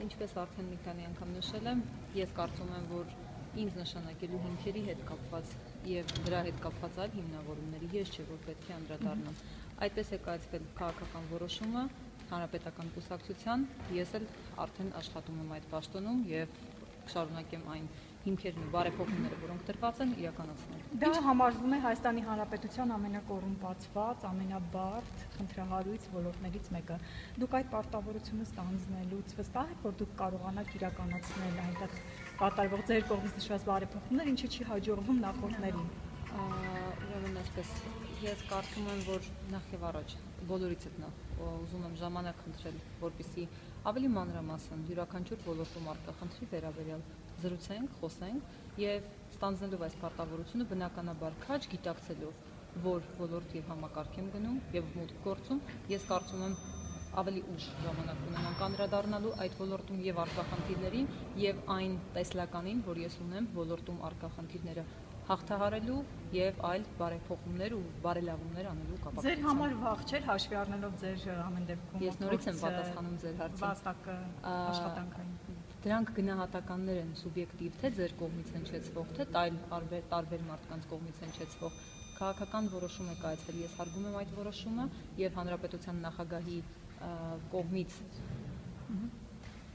Ինչպես արդեն մի քանի անգամ նշել եմ, ես կարծում եմ, որ ինձ նշանակելու հիմքերի հետ կապված եւ դրա հետ կապված այլ հիմնավորումների ես չէ որ պետք է անդրադառնամ։ Այդպես է կայացվել քաղաքական որոշումը հանրապետական կուսակցության, ես էլ արդեն աշխատում եմ այդ պաշտոնում եւ կշարունակեմ այն հիմքերն ու բարեփոխումները, որոնք դրված են, իրականացնել։ Դա համարվում է Հայաստանի Հանրապետության ամենակոռումպացված, ամենաբարդ, խնդրահարույց ոլորտներից մեկը։ Դուք այդ պարտավորությունը ստանձնելուց վստահ եք, որ դուք կարողանաք իրականացնել այնտեղ կատարվող ձեր կողմից նշված բարեփոխումներ, ինչը չի հաջողվում նախորդներին։ Ուրեմն այսպես ես կարծում եմ, որ նախ եւ առաջ բոլորից հետ նախ ուզում եմ ժամանակ խնդրել, որպիսի ավելի մանրամասն յուրաքանչյուր ոլորտում արկա խնդրի վերաբերյալ զրուցենք, խոսենք եւ ստանձնելով այս պարտավորությունը բնականաբար քաջ գիտակցելով, որ ոլորտ եւ համակարգ եմ գնում եւ մուտք գործում, ես կարծում եմ ավելի ուշ ժամանակ ունենանք անդրադառնալու այդ ոլորտում եւ արկա խնդիրներին եւ այն տեսլականին, որ ես ունեմ ոլորտում արկա խնդիրները հաղթահարելու եւ այլ բարեփոխումներ ու բարելավումներ անելու կապակցությամբ։ Ձեր համար վաղ չէր հաշվի առնելով ձեր ամեն դեպքում Ես նորից եմ պատասխանում ձեր հարցին։ Վաստակը աշխատանքային։ Դրանք գնահատականներ են սուբյեկտիվ, թե ձեր կողմից հնչեցվող, թե այլ տարբեր տարբեր մարդկանց կողմից հնչեցվող քաղաքական որոշում է կայացվել։ Ես հարգում եմ այդ որոշումը եւ հանրապետության նախագահի կողմից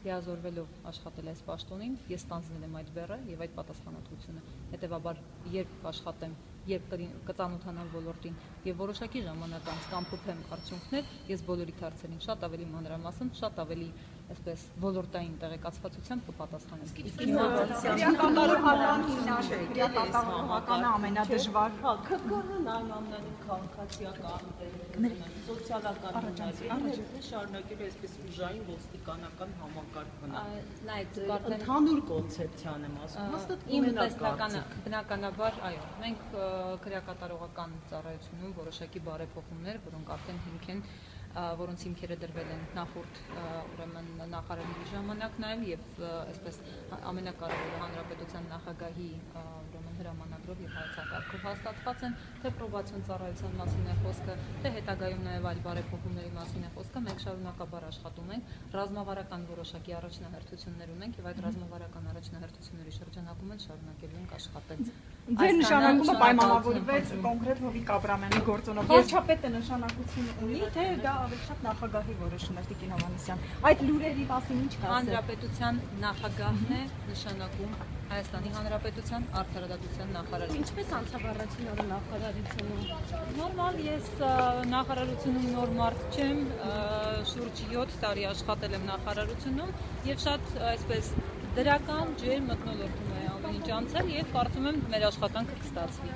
լիազորվելով աշխատել այս պաշտոնին, ես ստանձնել եմ այդ բեռը եւ այդ պատասխանատվությունը։ Հետևաբար, երբ աշխատեմ, երբ կծանոթանամ ոլորտին եւ որոշակի ժամանակ անց կամփոփեմ արդյունքներ, ես բոլորի հարցերին շատ ավելի մանրամասն, շատ ավելի այսպես ոլորտային տեղեկացվածությամբ կպատասխանեմ։ Քրեակատարողականը ամենադժվար ԿԿ-ն այն ամենին քաղաքացիական սոցիալական առաջանցի շարունակել այսպես ուժային ոստիկանական համակարգն։ Նայեք, ընդհանուր կոնցեպցիան եմ ասում։ Հաստատ իմ տեսլականը բնականաբար, այո, մենք քրեակատարողական ծառայությունում որոշակի բարեփոխումներ, որոնք արդեն հիմք են որոնց հիմքերը դրվել են նախորդ ուրեմն նախարարի ժամանակ նաև եւ այսպես ամենակարևորը հանրապետության նախագահի ուրեմն հաստատված են թե պրոբացիոն ծառայության մասին է խոսքը թե հետագայում նաև այլ բարեփոխումների մասին է խոսքը մենք շարունակաբար աշխատում ենք ռազմավարական որոշակի առաջնահերթություններ ունենք եւ այդ ռազմավարական առաջնահերթությունների շրջանակում էլ շարունակելու ենք աշխատել Ձեր նշանակումը պայմանավորվեց կոնկրետ Հովիկ Աբրամյանի գործոնով։ Վարչապետը նշանակություն ունի, թե դա ավելի շատ նախագահի որոշում է Տիկին Հովանեսյան։ Այդ լուրերի մասին ինչ կասեք։ Հանրապետության նախագահն է նշանակում Հայաստանի Հանրապետության արդարադատության նախարարը։ Ինչպես անցավ առաջին օրը նախարարությունում։ Նորմալ, ես նախարարությունում նոր մարդ չեմ, շուրջ 7 տարի աշխատել եմ նախարարությունում եւ շատ այսպես դրական ջեր մտնոլորտում է ամեն ինչ անցել եւ կարծում եմ մեր աշխատանքը կստացվի։